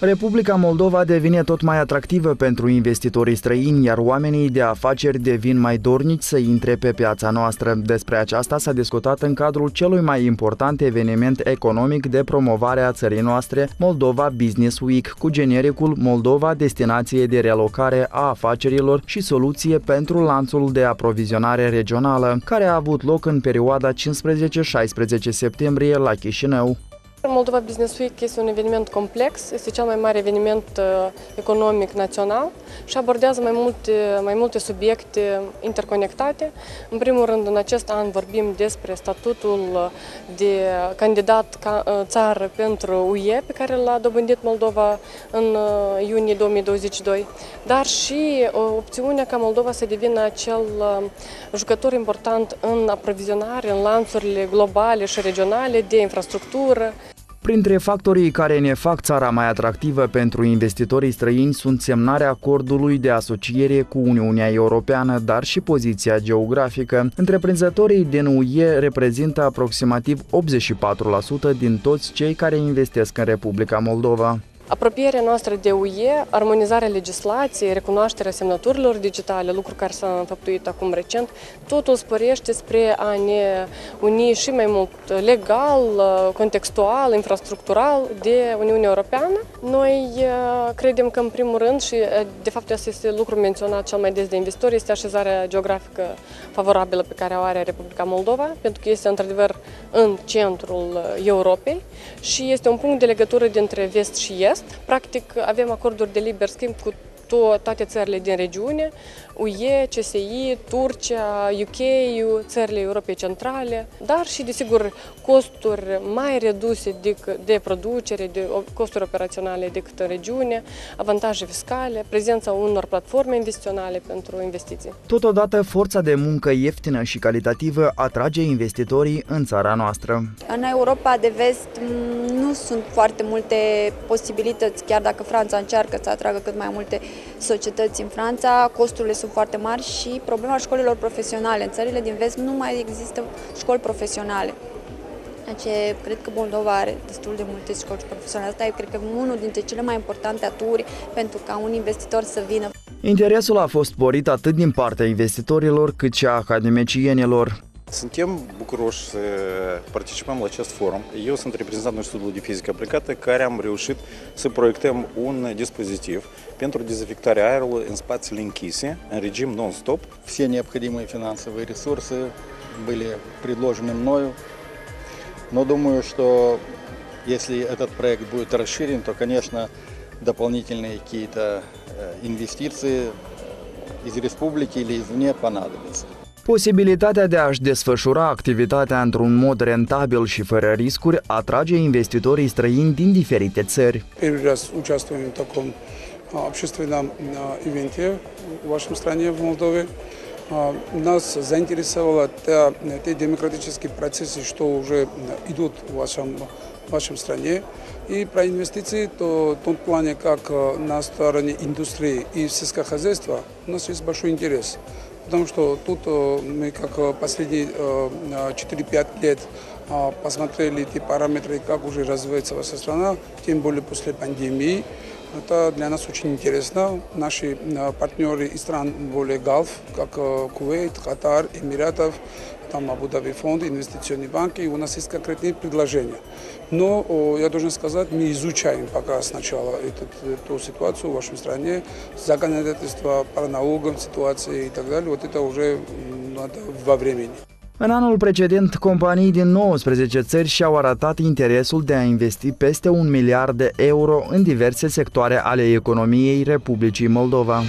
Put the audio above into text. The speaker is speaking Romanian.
Republica Moldova devine tot mai atractivă pentru investitorii străini, iar oamenii de afaceri devin mai dornici să intre pe piața noastră. Despre aceasta s-a discutat în cadrul celui mai important eveniment economic de promovare a țării noastre, Moldova Business Week, cu genericul Moldova destinație de relocare a afacerilor și soluție pentru lanțul de aprovizionare regională, care a avut loc în perioada 15-16 septembrie la Chișinău. Moldova Business Week este un eveniment complex, este cel mai mare eveniment uh, economic național și abordează mai multe, mai multe subiecte interconectate. În primul rând, în acest an vorbim despre statutul de candidat ca uh, țară pentru UE pe care l-a dobândit Moldova în uh, iunie 2022, dar și opțiunea ca Moldova să devină acel jucător important în aprovizionare, în lanțurile globale și regionale de infrastructură, Printre factorii care ne fac țara mai atractivă pentru investitorii străini sunt semnarea acordului de asociere cu Uniunea Europeană, dar și poziția geografică. Întreprinzătorii din UE reprezintă aproximativ 84% din toți cei care investesc în Republica Moldova. Apropierea noastră de UE, armonizarea legislației, recunoașterea semnăturilor digitale, lucru care s-a înfăptuit acum recent, totul sporește spre a ne uni și mai mult legal, contextual, infrastructural de Uniunea Europeană. Noi uh, credem că, în primul rând, și uh, de fapt asta este lucru menționat cel mai des de investitori, este așezarea geografică favorabilă pe care o are Republica Moldova, pentru că este într-adevăr în centrul uh, Europei și este un punct de legătură dintre vest și est, est. Practic, avem acorduri de liber schimb cu toate țările din regiune, UE, CSI, Turcia, UK, țările Europei Centrale, dar și, desigur, costuri mai reduse de, de producere, de costuri operaționale decât în regiune, avantaje fiscale, prezența unor platforme investiționale pentru investiții. Totodată, forța de muncă ieftină și calitativă atrage investitorii în țara noastră. În Europa de vest nu sunt foarte multe posibilități, chiar dacă Franța încearcă să atragă cât mai multe societăți în Franța, costurile sunt foarte mari și problema școlilor profesionale. În țările din vest nu mai există școli profesionale. Deci, cred că Moldova are destul de multe școli profesionale. Asta e, cred că, unul dintre cele mai importante aturi pentru ca un investitor să vină. Interesul a fost sporit atât din partea investitorilor cât și a academicienilor. Suntem bucuroși să participăm la acest forum. Eu sunt reprezentant Institutului de Fizică Aplicată care am reușit să proiectăm un dispozitiv pentru dezinfectarea aerului în spațiile închise, în regim non-stop. Все необходимые финансовые ресурсы были предложены мною. Но думаю, что если этот проект будет расширен, то, конечно, дополнительные какие-то инвестиции из республики или извне понадобятся. Posibilitatea de a-și desfășura activitatea într-un mod rentabil și fără riscuri atrage investitorii străini din diferite țări. Первый раз участвуем в таком общественном ивенте в вашем стране, в Молдове. Нас заинтересовало те, те демократические процессы, что уже идут в вашем, в вашем стране. И про инвестиции, то в том плане, как на стороне индустрии и сельского хозяйства, у нас есть большой интерес. Потому что тут э, мы как э, последние 4-5 э, лет посмотрели эти параметры, как уже развивается ваша страна, тем более после пандемии. Это для нас очень интересно. Наши партнеры из стран более Галф, как Кувейт, Катар, Эмиратов, там Абу-Даби фонд, инвестиционные банки, у нас есть конкретные предложения. Но я должен сказать, мы изучаем пока сначала этот, эту ситуацию в вашей стране, законодательство по налогам, ситуации и так далее. Вот это уже надо во времени. În anul precedent, companii din 19 țări și-au arătat interesul de a investi peste un miliard de euro în diverse sectoare ale economiei Republicii Moldova.